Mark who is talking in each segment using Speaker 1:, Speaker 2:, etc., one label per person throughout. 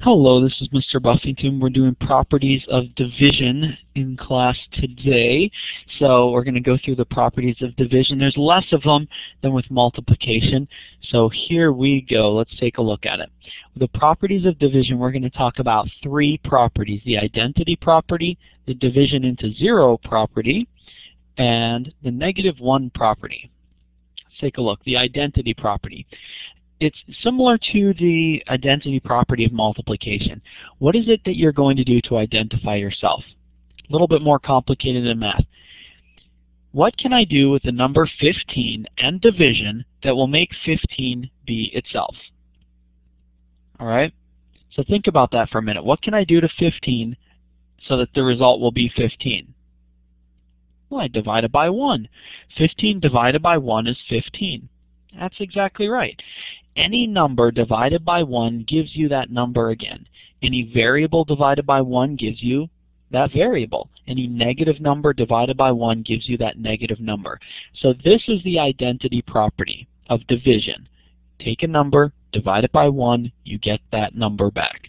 Speaker 1: Hello, this is Mr. Buffington. We're doing properties of division in class today. So we're going to go through the properties of division. There's less of them than with multiplication. So here we go. Let's take a look at it. The properties of division, we're going to talk about three properties. The identity property, the division into zero property, and the negative one property. Let's take a look. The identity property it's similar to the identity property of multiplication. What is it that you're going to do to identify yourself? A little bit more complicated than math. What can I do with the number 15 and division that will make 15 be itself? All right? So think about that for a minute. What can I do to 15 so that the result will be 15? Well, I divide it by 1. 15 divided by 1 is 15. That's exactly right. Any number divided by 1 gives you that number again. Any variable divided by 1 gives you that variable. Any negative number divided by 1 gives you that negative number. So this is the identity property of division. Take a number, divide it by 1, you get that number back.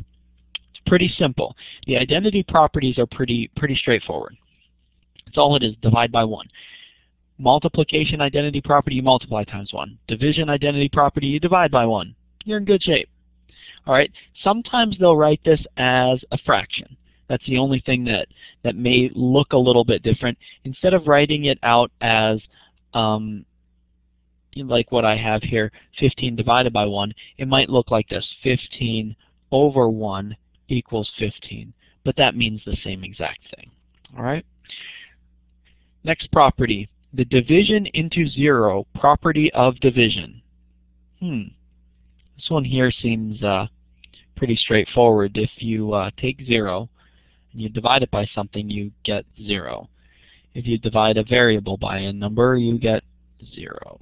Speaker 1: It's pretty simple. The identity properties are pretty, pretty straightforward. That's all it is, divide by 1. Multiplication identity property, you multiply times 1. Division identity property, you divide by 1. You're in good shape. All right. Sometimes they'll write this as a fraction. That's the only thing that, that may look a little bit different. Instead of writing it out as um, like what I have here, 15 divided by 1, it might look like this, 15 over 1 equals 15. But that means the same exact thing. All right. Next property, the division into zero property of division. Hmm. This one here seems uh, pretty straightforward. If you uh, take zero and you divide it by something, you get zero. If you divide a variable by a number, you get zero.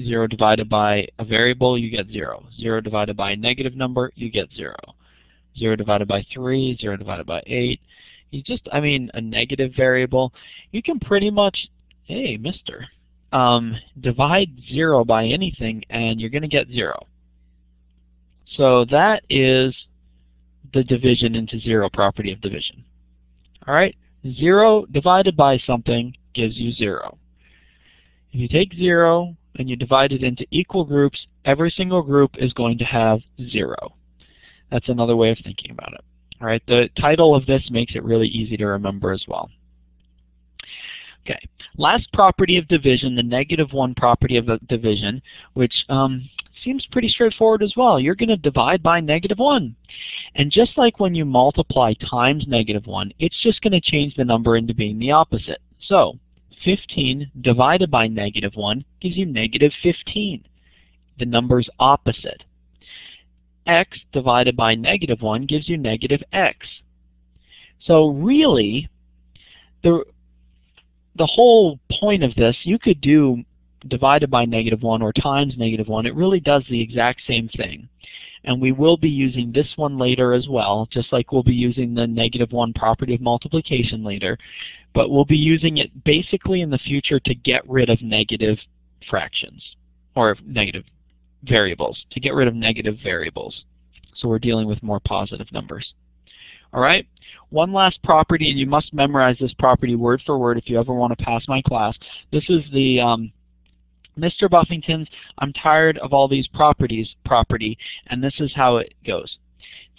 Speaker 1: Zero divided by a variable, you get zero. Zero divided by a negative number, you get zero. Zero divided by three, zero divided by eight, you just, I mean, a negative variable, you can pretty much, hey, mister, um, divide 0 by anything and you're going to get 0. So that is the division into 0 property of division. All right, 0 divided by something gives you 0. If you take 0 and you divide it into equal groups, every single group is going to have 0. That's another way of thinking about it. All right, the title of this makes it really easy to remember as well. Okay, last property of division, the negative one property of division, which um, seems pretty straightforward as well. You're going to divide by negative 1. And just like when you multiply times negative 1, it's just going to change the number into being the opposite. So 15 divided by negative 1 gives you negative 15. The number's opposite x divided by negative 1 gives you negative x. So really, the, the whole point of this, you could do divided by negative 1 or times negative 1. It really does the exact same thing. And we will be using this one later as well, just like we'll be using the negative 1 property of multiplication later. But we'll be using it basically in the future to get rid of negative fractions, or negative variables, to get rid of negative variables. So we're dealing with more positive numbers. All right, one last property, and you must memorize this property word for word if you ever want to pass my class. This is the um, Mr. Buffington's I'm tired of all these properties property, and this is how it goes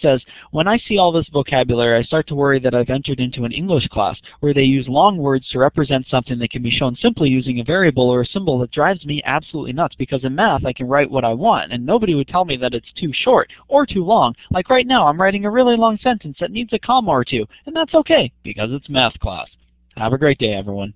Speaker 1: says, when I see all this vocabulary, I start to worry that I've entered into an English class where they use long words to represent something that can be shown simply using a variable or a symbol that drives me absolutely nuts because in math I can write what I want and nobody would tell me that it's too short or too long. Like right now I'm writing a really long sentence that needs a comma or two and that's okay because it's math class. Have a great day everyone.